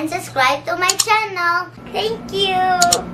and subscribe to my channel. Thank you!